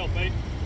yourself, mate.